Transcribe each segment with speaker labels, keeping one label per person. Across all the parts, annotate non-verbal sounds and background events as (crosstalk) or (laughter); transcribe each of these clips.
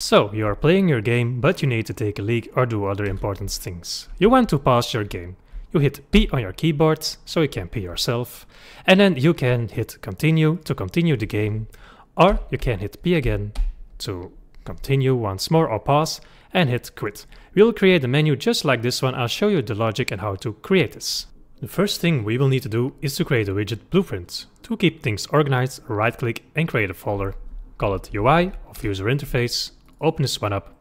Speaker 1: So, you are playing your game, but you need to take a leak or do other important things. You want to pause your game. You hit P on your keyboard, so you can P yourself, and then you can hit continue to continue the game, or you can hit P again to continue once more or pause, and hit quit. We'll create a menu just like this one, I'll show you the logic and how to create this. The first thing we will need to do is to create a widget blueprint. To keep things organized, right click and create a folder. Call it UI of user interface open this one up,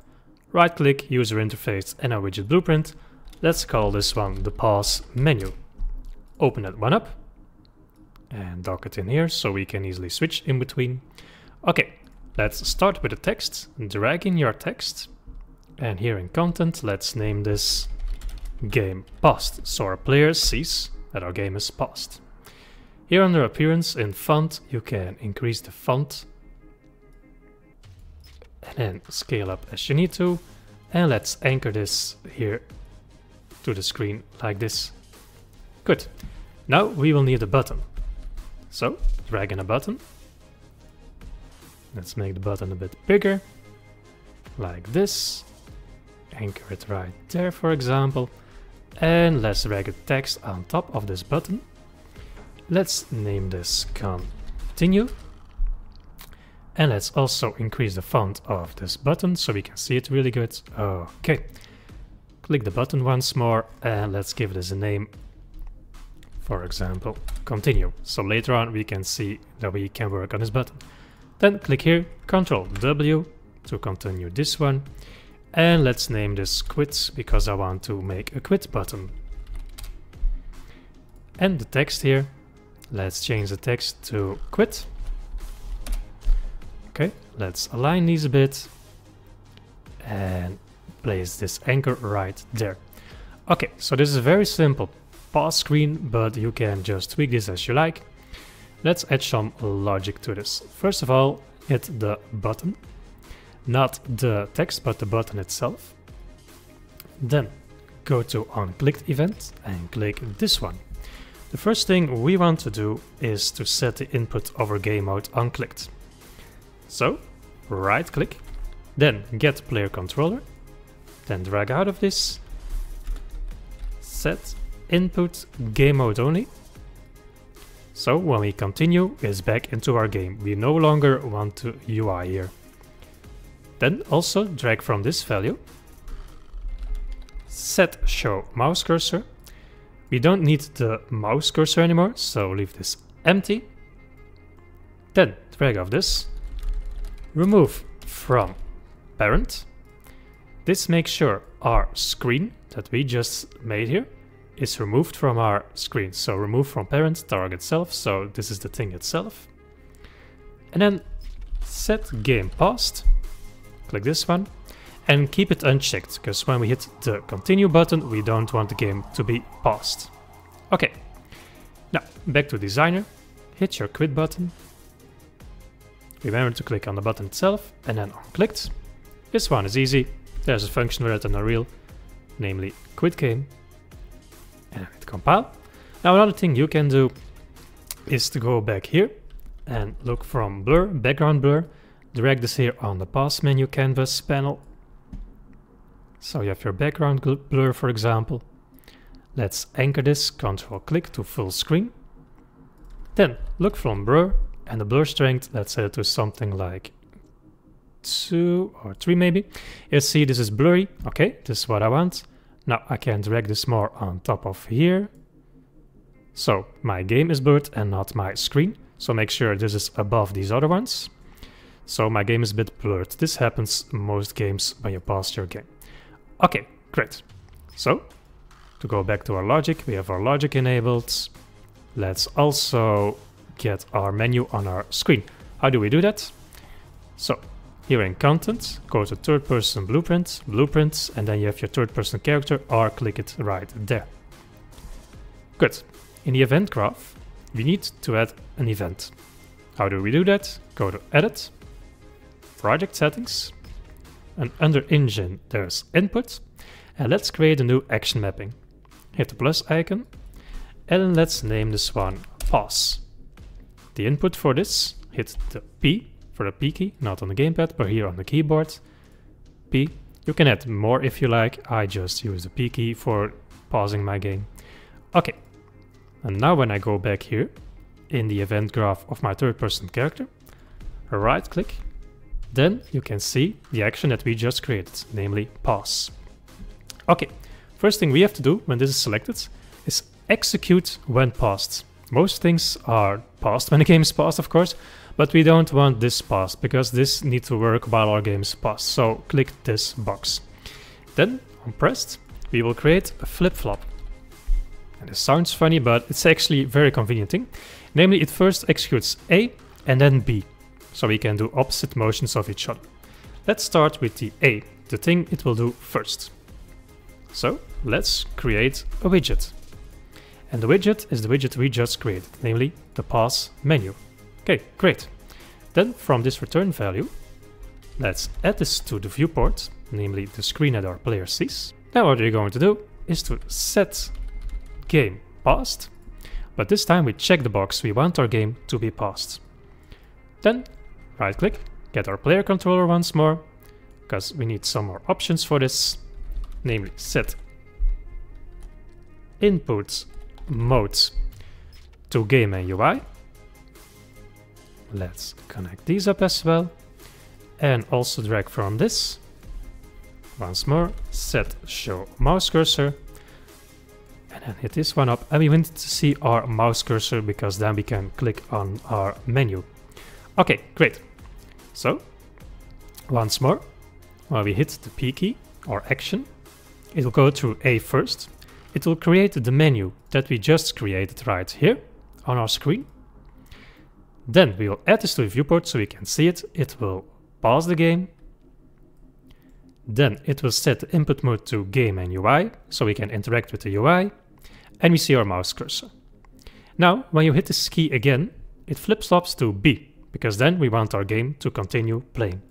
Speaker 1: right click user interface and our widget blueprint. Let's call this one the pause menu. Open that one up and dock it in here so we can easily switch in between. Okay, let's start with the text, drag in your text and here in content let's name this game paused so our player sees that our game is paused. Here under appearance in font you can increase the font and then scale up as you need to. And let's anchor this here to the screen like this. Good. Now we will need a button. So, drag in a button. Let's make the button a bit bigger. Like this. Anchor it right there, for example. And let's drag a text on top of this button. Let's name this continue. And let's also increase the font of this button so we can see it really good. Okay. Click the button once more and let's give this a name. For example, continue. So later on we can see that we can work on this button. Then click here, Control W to continue this one. And let's name this quit because I want to make a quit button. And the text here, let's change the text to quit. Okay, let's align these a bit and place this anchor right there. Okay, so this is a very simple pause screen, but you can just tweak this as you like. Let's add some logic to this. First of all, hit the button, not the text, but the button itself. Then go to on clicked event and click this one. The first thing we want to do is to set the input over game mode on clicked. So, right click, then get player controller, then drag out of this, set input game mode only. So when we continue, it's back into our game. We no longer want to UI here. Then also drag from this value, set show mouse cursor. We don't need the mouse cursor anymore, so leave this empty. Then drag off this, remove from parent. This makes sure our screen that we just made here is removed from our screen. So remove from parent target self. So this is the thing itself. And then set game paused. Click this one and keep it unchecked because when we hit the continue button, we don't want the game to be paused. Okay. Now back to designer. Hit your quit button Remember to click on the button itself and then on clicked. This one is easy. There's a function for it in Unreal, namely quit game. And hit compile. Now another thing you can do is to go back here and look from blur, background blur, drag this here on the pause menu canvas panel. So you have your background blur for example. Let's anchor this, control click to full screen. Then look from blur and the blur strength, let's set it to something like two or three maybe. You see this is blurry. Okay, this is what I want. Now I can drag this more on top of here. So my game is blurred and not my screen. So make sure this is above these other ones. So my game is a bit blurred. This happens most games when you pause your game. Okay, great. So to go back to our logic, we have our logic enabled. Let's also get our menu on our screen. How do we do that? So here in content, go to third person blueprint, blueprints, and then you have your third person character or click it right there. Good. In the event graph, we need to add an event. How do we do that? Go to edit, project settings, and under engine there's input, and let's create a new action mapping. Hit the plus icon, and let's name this one pause. The input for this, hit the P for the P key, not on the gamepad, but here on the keyboard. P. You can add more if you like. I just use the P key for pausing my game. Okay. And now when I go back here in the event graph of my third person character, right click, then you can see the action that we just created, namely pause. Okay, first thing we have to do when this is selected is execute when paused. Most things are paused (laughs) when the game is paused, of course, but we don't want this paused because this needs to work while our game is paused. So click this box. Then on pressed, we will create a flip-flop. And this sounds funny, but it's actually a very convenient thing. Namely, it first executes A and then B. So we can do opposite motions of each other. Let's start with the A, the thing it will do first. So let's create a widget. And the widget is the widget we just created, namely the pause menu. Okay, great. Then from this return value, let's add this to the viewport, namely the screen that our player sees. Now what we're going to do is to set game paused, but this time we check the box we want our game to be passed. Then right click, get our player controller once more, because we need some more options for this, namely set input modes to game and UI. Let's connect these up as well. And also drag from this. Once more, set show mouse cursor. And then hit this one up. And we want to see our mouse cursor because then we can click on our menu. Okay, great. So, once more, while we hit the P key or action, it will go to A first it will create the menu that we just created right here on our screen. Then we will add this to the viewport so we can see it. It will pause the game. Then it will set the input mode to game and UI so we can interact with the UI. And we see our mouse cursor. Now, when you hit this key again, it flip-flops to B, because then we want our game to continue playing.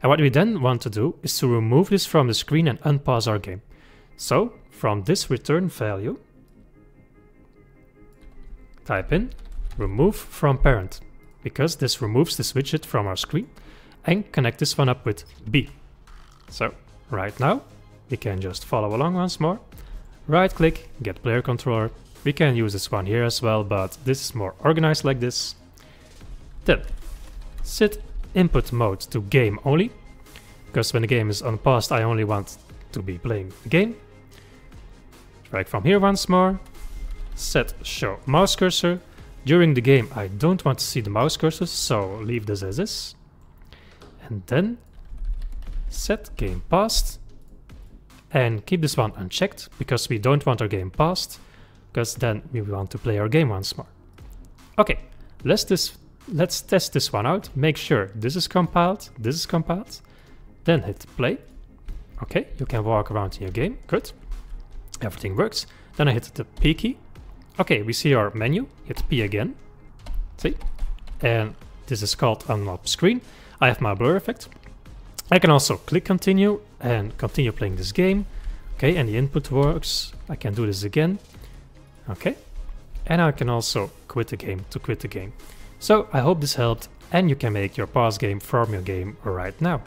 Speaker 1: And what we then want to do is to remove this from the screen and unpause our game. So from this return value, type in remove from parent, because this removes this widget from our screen, and connect this one up with B. So right now, we can just follow along once more, right click, get player controller, we can use this one here as well, but this is more organized like this. Then, set input mode to game only, because when the game is unpaused I only want to be playing the game. Drag from here once more. Set show mouse cursor. During the game, I don't want to see the mouse cursor, so leave this as is. And then set game paused. And keep this one unchecked, because we don't want our game paused, because then we want to play our game once more. Okay, let's, this, let's test this one out. Make sure this is compiled, this is compiled. Then hit play. Okay, you can walk around in your game, good everything works. Then I hit the P key. Okay, we see our menu, hit P again. See? And this is called unmap screen. I have my blur effect. I can also click continue and continue playing this game. Okay, and the input works. I can do this again. Okay. And I can also quit the game to quit the game. So I hope this helped and you can make your pause game from your game right now.